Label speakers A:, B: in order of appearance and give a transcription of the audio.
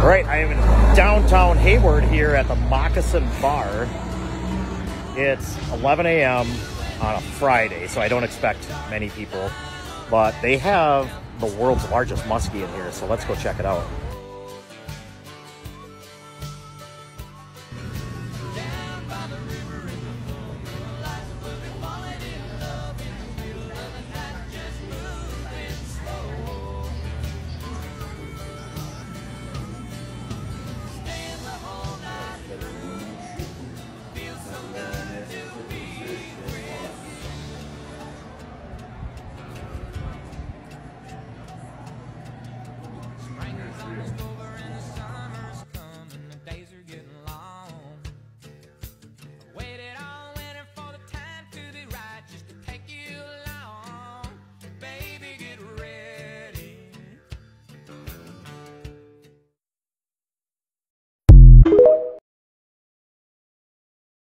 A: All right, I am in downtown Hayward here at the Moccasin Bar. It's 11 a.m. on a Friday, so I don't expect many people, but they have the world's largest muskie in here, so let's go check it out.